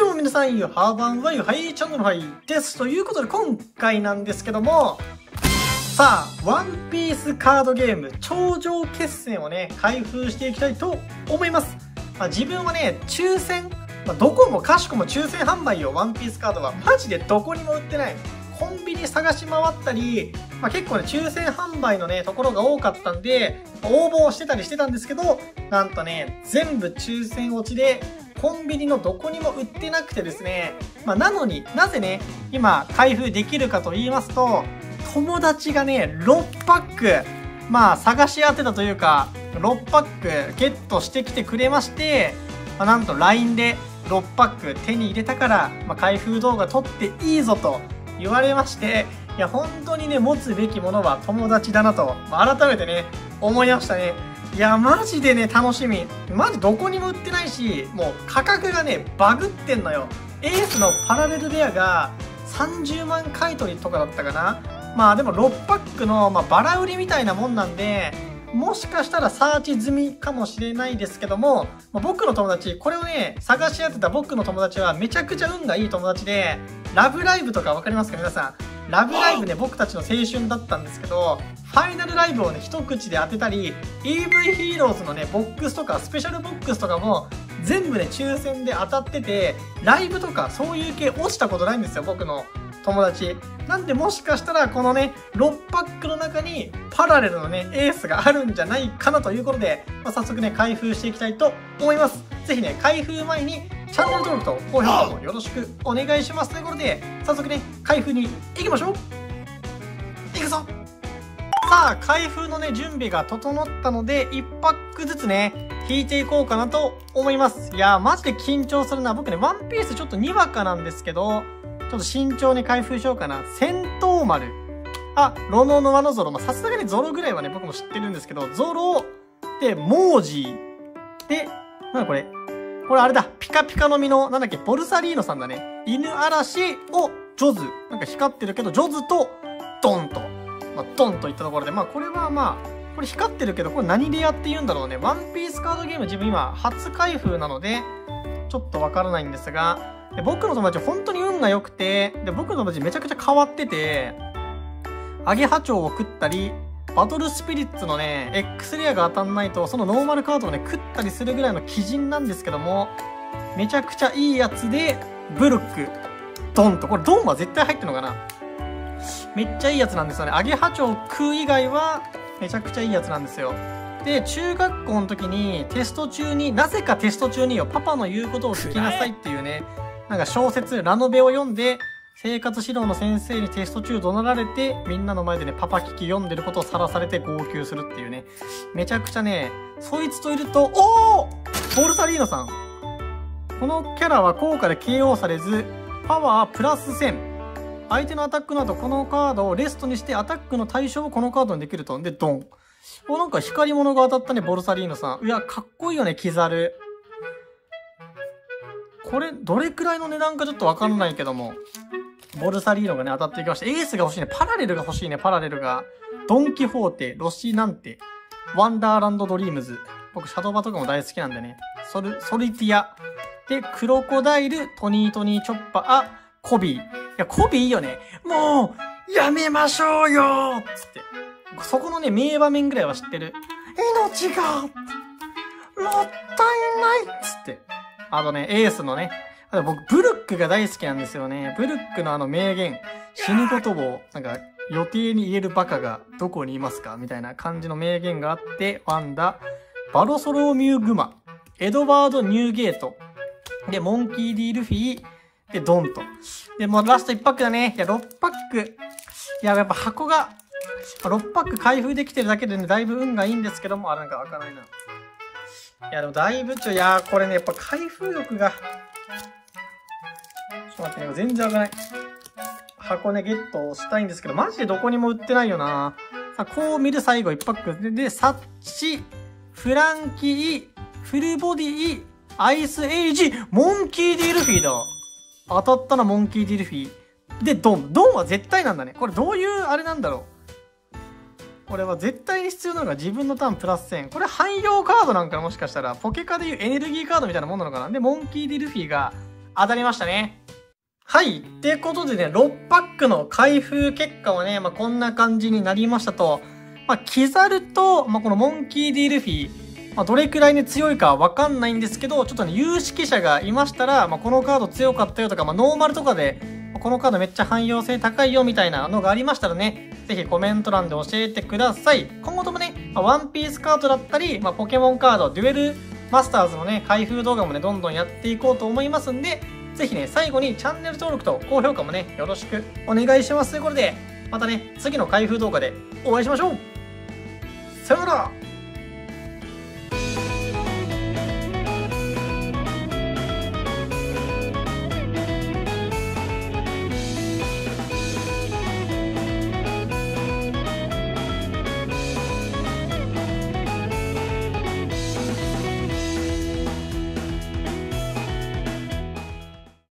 でも皆さん、ハーバンワイはいチャンネルはいです。ということで今回なんですけども、さあ、ワンピースカードゲーム頂上決戦をね、開封していきたいと思います。まあ、自分はね、抽選、まあ、どこもかしこも抽選販売よ、ワンピースカードは。マジでどこにも売ってない。コンビニ探し回ったり、まあ、結構ね、抽選販売のね、ところが多かったんで、応募してたりしてたんですけど、なんとね、全部抽選落ちで、コンビニのどこにも売ってなくてですね、まあ、なのになぜね、今開封できるかと言いますと、友達がね、6パック、まあ探し当てたというか、6パックゲットしてきてくれまして、まあ、なんと LINE で6パック手に入れたから、まあ、開封動画撮っていいぞと言われまして、いや、本当にね、持つべきものは友達だなと、まあ、改めてね、思いましたね。いや、マジでね、楽しみ。マジどこにも売ってないし、もう価格がね、バグってんのよ。エースのパラレルレアが30万買取りとかだったかなまあでも6パックの、まあ、バラ売りみたいなもんなんで、もしかしたらサーチ済みかもしれないですけども、まあ、僕の友達、これをね、探し合ってた僕の友達はめちゃくちゃ運がいい友達で、ラブライブとかわかりますか皆さん。ラブライブね、僕たちの青春だったんですけど、ファイナルライブをね、一口で当てたり、EV ヒーローズのね、ボックスとか、スペシャルボックスとかも、全部ね、抽選で当たってて、ライブとかそういう系落ちたことないんですよ、僕の友達。なんでもしかしたらこのね、6パックの中にパラレルのね、エースがあるんじゃないかなということで、まあ、早速ね、開封していきたいと思います。ぜひね、開封前にチャンネル登録と高評価もよろしくお願いしますということで、早速ね、開封に行きましょう行くぞさあ、開封のね、準備が整ったので、1パックずつね、引いていこうかなと思います。いやー、マジで緊張するな。僕ね、ワンピースちょっとにわかなんですけど、ちょっと慎重に開封しようかな。戦闘丸。あ、ロノノワノゾロ。まさすがにゾロぐらいはね、僕も知ってるんですけど、ゾロ、で、モージー。で、なんこれ。これあれだ。ピカピカの実の、なんだっけ、ボルサリーノさんだね。犬嵐を、ジョズ。なんか光ってるけど、ジョズと、ドンと。まあ、ドンといったところで、まあ、これはまあ、これ光ってるけど、これ何でやって言うんだろうね。ワンピースカードゲーム自分今、初開封なので、ちょっとわからないんですが、で僕の友達本当に運が良くて、で、僕の友達めちゃくちゃ変わってて、アゲハチョウを食ったり、バトルスピリッツのね、X レアが当たんないと、そのノーマルカードをね、食ったりするぐらいの鬼人なんですけども、めちゃくちゃいいやつで、ブルック、ドンと。これドンは絶対入ってるのかな？めっちゃいいやつなんですよね。アゲハチョウ食う以外は、めちゃくちゃいいやつなんですよ。で、中学校の時にテスト中に、なぜかテスト中によ、パパの言うことを聞きなさいっていうね、なんか小説、ラノベを読んで、生活指導の先生にテスト中怒鳴られて、みんなの前でね、パパ聞き読んでることをさらされて号泣するっていうね。めちゃくちゃね、そいつといると、おーボルサリーノさん。このキャラは効果で KO されず、パワープラス1000。相手のアタックの後、このカードをレストにしてアタックの対象をこのカードにできると。で、ドン。お、なんか光り物が当たったね、ボルサリーノさん。いや、かっこいいよね、キザル。これ、どれくらいの値段かちょっとわかんないけども、ボルサリーノがね、当たっていきました。エースが欲しいね。パラレルが欲しいね、パラレルが。ドンキホーテ、ロシナンテ、ワンダーランドドリームズ。僕、シャドーバとかも大好きなんでね。ソル、ソリティア。で、クロコダイル、トニートニーチョッパー、あ、コビー。いや、コビーいいよね。もう、やめましょうよつって。そこのね、名場面ぐらいは知ってる。命が、もったいないつって。あとね、エースのね、僕、ブルックが大好きなんですよね。ブルックのあの名言、死ぬことを、なんか、予定に言えるバカがどこにいますかみたいな感じの名言があって、ワンダ、バーソロミュー・くま、エドワード・ニューゲート、で、モンキー・ D・ルフィ、で、ドンと。で、もうラスト1パックだね。いや、6パック。いや、やっぱ箱が、6パック開封できてるだけでね、だいぶ運がいいんですけども、あ、なんか開かないな。いや、でもだいぶちょ、いやこれね、やっぱ開封力が。と待ってね、全然開かない。箱ね、ゲットしたいんですけど、マジでどこにも売ってないよな。さあ、こう見る最後1パック。で、でサッチ、フランキー、フルボディ、アイスエイジ、モンキーディルフィーだ。当たったな、モンキーディルフィー。で、ドン。ドンは絶対なんだね。これどういうあれなんだろう。これは絶対に必要なのが自分のターンプラス1000。これ汎用カードなんかもしかしたら、ポケカでいうエネルギーカードみたいなもんなのかなで、モンキー・ディルフィーが当たりましたね。はい。ってことでね、6パックの開封結果はね、まあ、こんな感じになりましたと。まあ、キザルと、まあ、このモンキー・ディ・ルフィ、まあ、どれくらいね、強いかわかんないんですけど、ちょっとね、有識者がいましたら、まあ、このカード強かったよとか、まあ、ノーマルとかで、このカードめっちゃ汎用性高いよみたいなのがありましたらね、ぜひコメント欄で教えてください。今後ともね、まあ、ワンピースカードだったり、まあ、ポケモンカード、デュエルマスターズのね、開封動画もね、どんどんやっていこうと思いますんで、ぜひね、最後にチャンネル登録と高評価もね、よろしくお願いします。ということで、またね、次の開封動画でお会いしましょう。さよなら。